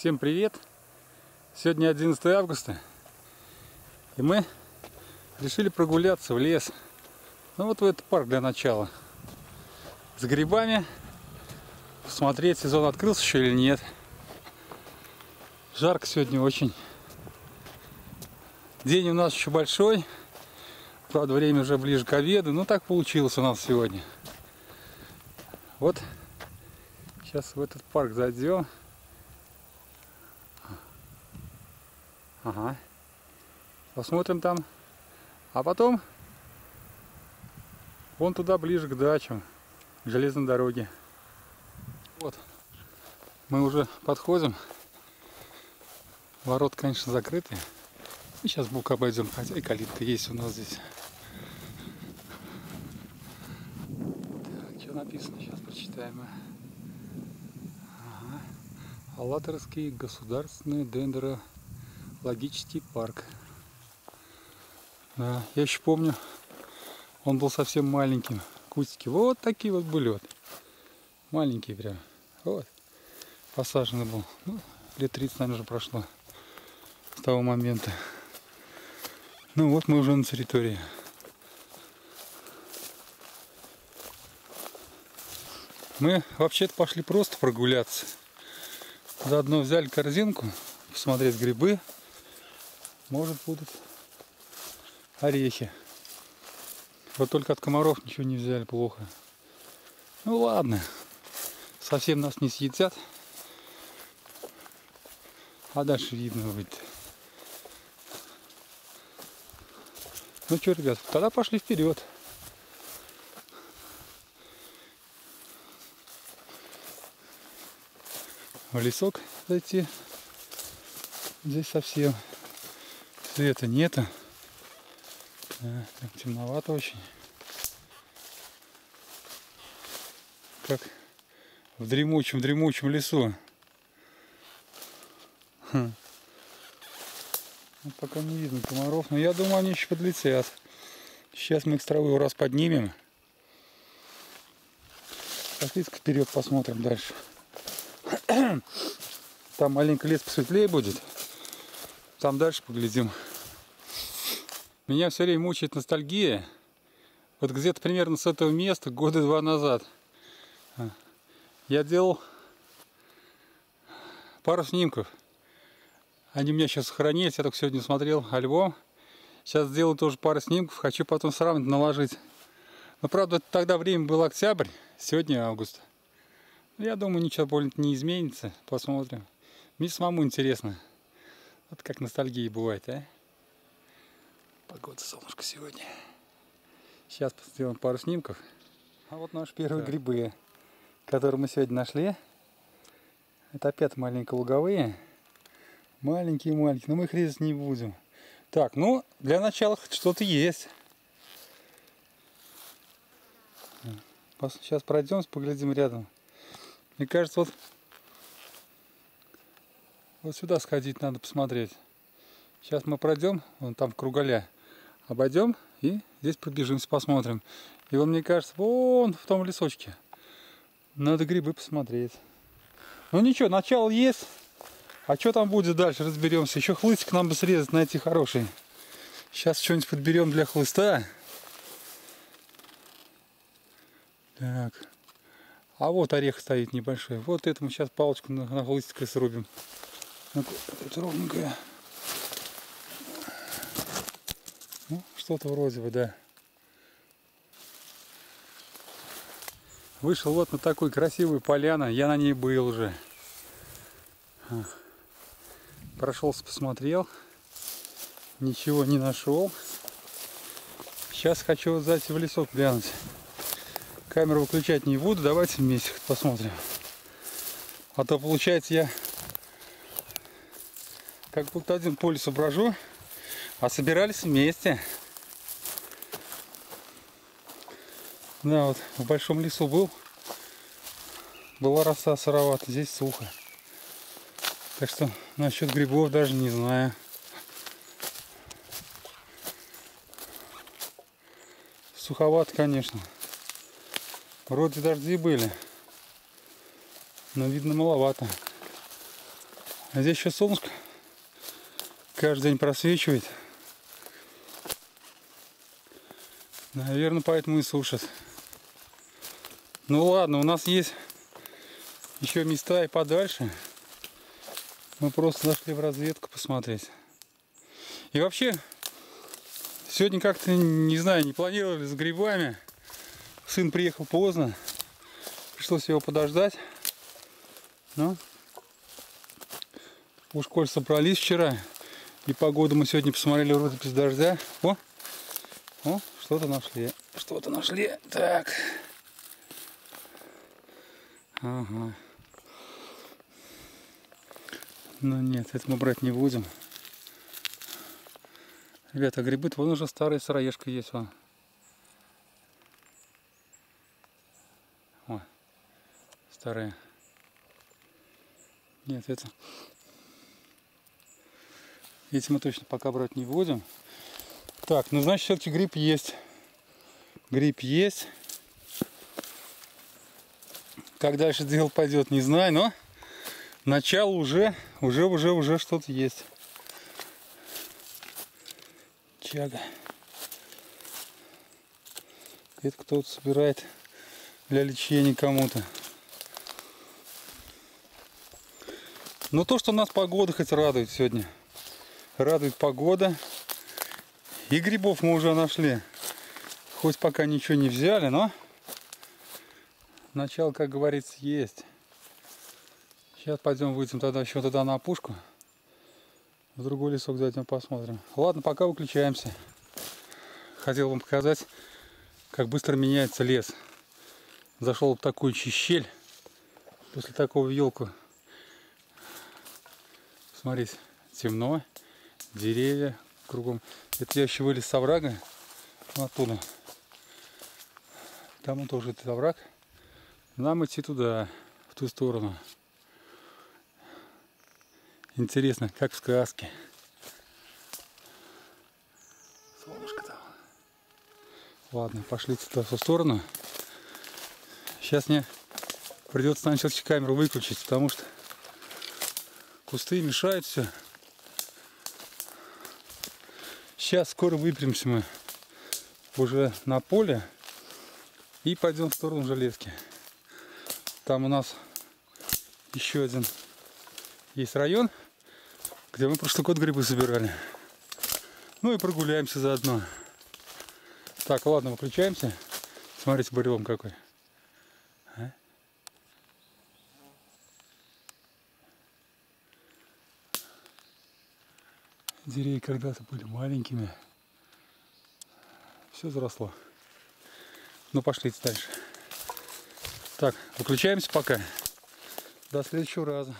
Всем привет! Сегодня 11 августа и мы решили прогуляться в лес. Ну вот в этот парк для начала. С грибами. Посмотреть, сезон открылся еще или нет. Жарко сегодня очень. День у нас еще большой. Правда, время уже ближе к обеду. Но так получилось у нас сегодня. Вот сейчас в этот парк зайдем. Ага. Посмотрим там. А потом вон туда ближе к дачам, к железной дороге. Вот. Мы уже подходим. Ворот, конечно, закрыты. И сейчас бук обойдем, хотя и калитка есть у нас здесь. Так, что написано, сейчас прочитаем. Ага. Аллаторский государственный дендро Логический парк. Да, я еще помню, он был совсем маленьким. Кустики вот такие вот были вот. Маленькие прям. Вот. Посаженный был. Ну, лет 30, наверное, уже прошло с того момента. Ну вот мы уже на территории. Мы вообще-то пошли просто прогуляться. Заодно взяли корзинку, посмотреть грибы, может будут орехи. Вот только от комаров ничего не взяли, плохо. Ну ладно, совсем нас не съедят. А дальше видно будет. Ну что, ребят, тогда пошли вперед. В лесок зайти. Здесь совсем Света нету. Да, темновато очень. Как в дремучем, дремучем лесу. Хм. Ну, пока не видно комаров, но я думаю, они еще подлетят. Сейчас мы их с травы раз поднимем. Пошли-ка вперед посмотрим дальше. Там маленький лес посветлее будет. Там дальше поглядим. Меня все время мучает ностальгия. Вот где-то примерно с этого места, года два назад, я делал пару снимков. Они у меня сейчас сохранились, я только сегодня смотрел альбом. Сейчас сделаю тоже пару снимков, хочу потом сравнить, наложить. Но правда, тогда время было октябрь, сегодня август. Я думаю, ничего более не изменится, посмотрим. Мне самому интересно. Вот как ностальгия бывает, а? Погода, солнышко сегодня. Сейчас сделаем пару снимков. А вот наши первые так. грибы, которые мы сегодня нашли. Это опять маленькие луговые. Маленькие-маленькие, но мы их резать не будем. Так, ну, для начала что-то есть. Сейчас пройдем, поглядим рядом. Мне кажется, вот вот сюда сходить надо посмотреть. Сейчас мы пройдем, вон там в кругаля, обойдем и здесь пробежимся, посмотрим. И вот мне кажется, вон в том лесочке. Надо грибы посмотреть. Ну ничего, начало есть. А что там будет дальше, разберемся. Еще хлыстик нам бы срезать, найти хороший. Сейчас что-нибудь подберем для хлыста. Так. А вот орех стоит небольшой. Вот это мы сейчас палочку на, на хлыстик срубим. Это ровненькое. Ну, что-то вроде бы, да. Вышел вот на такую красивую поляну. Я на ней был уже. Прошелся, посмотрел. Ничего не нашел. Сейчас хочу зайти в лесок глянуть. Камеру выключать не буду. Давайте вместе посмотрим. А то получается я как будто один по лесу брожу, а собирались вместе. Да, вот в большом лесу был, была роса сыровата, здесь сухо. Так что насчет грибов даже не знаю. Суховато, конечно. Вроде дожди были, но видно маловато. А здесь еще солнышко каждый день просвечивает. Наверное, поэтому и сушат. Ну ладно, у нас есть еще места и подальше. Мы просто зашли в разведку посмотреть. И вообще, сегодня как-то, не знаю, не планировали с грибами. Сын приехал поздно. Пришлось его подождать. Но уж коль собрались вчера. И погоду мы сегодня посмотрели вроде без дождя. О, о, что-то нашли. Что-то нашли. Так. Ага. Ну нет, это мы брать не будем. Ребята, грибы, вон уже старая сыроежка есть. Вон. О, старая. Нет, это... Эти мы точно пока брать не будем. Так, ну значит все-таки гриб есть. Гриб есть. Как дальше дело пойдет, не знаю, но начало уже, уже, уже, уже что-то есть. Чага. Это кто-то собирает для лечения кому-то. Но то, что у нас погода хоть радует сегодня. Радует погода. И грибов мы уже нашли. Хоть пока ничего не взяли, но начало, как говорится, есть. Сейчас пойдем выйдем тогда еще туда на опушку. В другой лесок зайдем посмотрим. Ладно, пока выключаемся. Хотел вам показать, как быстро меняется лес. Зашел в такую щель. После такого елку. Смотрите, темно. Деревья кругом. Это я еще вылез с оврага. Оттуда. Там он тоже этот овраг. Нам идти туда, в ту сторону. Интересно, как в сказке. Солнышко там. Ладно, пошли туда, в ту сторону. Сейчас мне придется нам все-таки камеру выключить, потому что кусты мешают все. Сейчас скоро выпрямимся мы уже на поле и пойдем в сторону железки. Там у нас еще один есть район, где мы прошлый год грибы собирали. Ну и прогуляемся заодно. Так, ладно, выключаемся. Смотрите, бурелом какой. А? Деревья когда-то были маленькими. Все заросло. Ну, пошлите дальше. Так, выключаемся пока. До следующего раза.